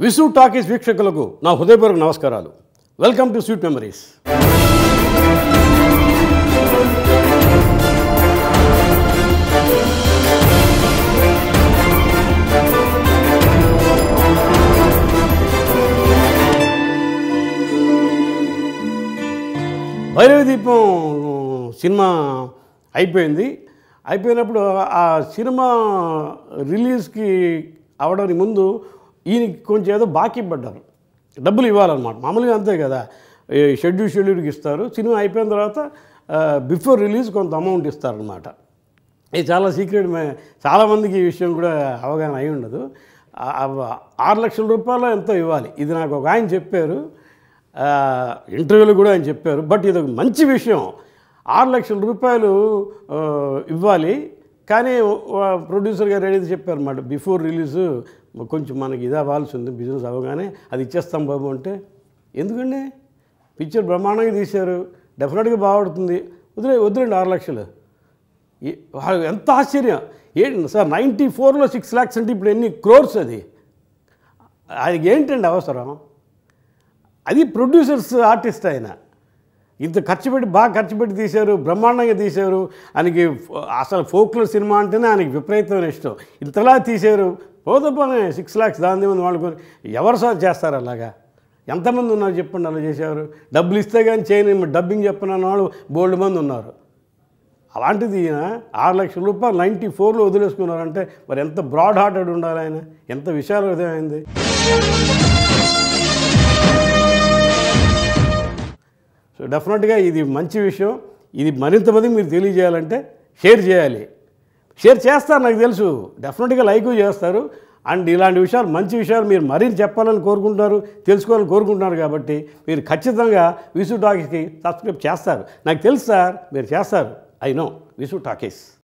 విసు talkies వీక్షకులకు నా హృదయపూర్వక నమస్కారాలు. Welcome to sweet memories Bhairavi Deepam cinema అయిపోయింది. అయిపోయినప్పుడు ఆ సినిమా రిలీజ్కి అవడానికి ముందు ఈయనకి కొంచెం ఏదో బాకీ పడ్డారు. డబ్బులు ఇవ్వాలన్నమాట. మామూలుగా అంతే కదా. ఈ షెడ్యూల్ షెడ్యూల్కి ఇస్తారు. సినిమా అయిపోయిన తర్వాత బిఫోర్ రిలీజ్ కొంత అమౌంట్ ఇస్తారనమాట ఇది చాలా సీక్రెట్ చాలామందికి ఈ విషయం కూడా అవగాహన అయి ఉండదు. ఆరు లక్షల రూపాయలు ఎంతో ఇవ్వాలి. ఇది నాకు ఒక ఆయన చెప్పారు. ఇంటర్వ్యూలో కూడా ఆయన చెప్పారు. బట్ ఇది ఒక మంచి విషయం. ఆరు లక్షల రూపాయలు ఇవ్వాలి. కానీ ప్రొడ్యూసర్ గారు అనేది చెప్పారు అన్నమాట బిఫోర్ రిలీజ్ కొంచెం మనకి ఇది అవ్వాల్సి ఉంది బిజినెస్ అవ్వగానే అది ఇచ్చేస్తాం బాబు అంటే ఎందుకండి? పిక్చర్ బ్రహ్మాండంగా తీశారు డెఫినెట్గా బాగుపడుతుంది. వదిలే వదిలేండి ఆరు లక్షలు. ఎంత ఆశ్చర్యం. ఏంటి సార్ నైంటీ ఫోర్లో సిక్స్ ల్యాక్స్ అంటే ఇప్పుడు ఎన్ని క్రోర్స్ అది? అది ఏంటండి అవసరం? అది ప్రొడ్యూసర్స్ ఆర్టిస్ట్ ఆయన. ఇంత ఖర్చు పెట్టి బాగా ఖర్చు పెట్టి తీశారు బ్రహ్మాండంగా తీశారు. ఆయనకి అసలు ఫోక్లో సినిమా అంటేనే ఆయనకి విపరీతమైన ఇష్టం. ఇంతలా తీశారు. పోతపోనే సిక్స్ ల్యాక్స్ దాని మంది వాళ్ళకొని ఎవరు సార్ చేస్తారు అలాగా? ఎంతమంది ఉన్నారు చెప్పండి అలా చేసేవారు? డబ్బులు ఇస్తే కానీ చేయని డబ్బింగ్ చెప్పిన వాళ్ళు బోల్డ్ మంది ఉన్నారు. అలాంటిది ఈయన ఆరు లక్షల రూపాయలు నైంటీ ఫోర్లో వదిలేసుకున్నారంటే మరి ఎంత బ్రాడ్ హార్టెడ్ ఉండాలి ఆయన? ఎంత విశాల విధమైంది డెఫినెట్గా ఇది మంచి విషయం. ఇది మరింత మంది మీరు తెలియజేయాలంటే షేర్ చేయాలి. షేర్ చేస్తారు నాకు తెలుసు. డెఫినెట్గా లైక్ చేస్తారు. అండ్ ఇలాంటి విషయాలు మంచి విషయాలు మీరు మరింత చెప్పాలని కోరుకుంటున్నారు తెలుసుకోవాలని కోరుకుంటున్నారు కాబట్టి మీరు ఖచ్చితంగా విసు టాకీస్కి సబ్స్క్రైబ్ చేస్తారు. నాకు తెలుసు సార్ మీరు చేస్తారు. I know Visu talkies.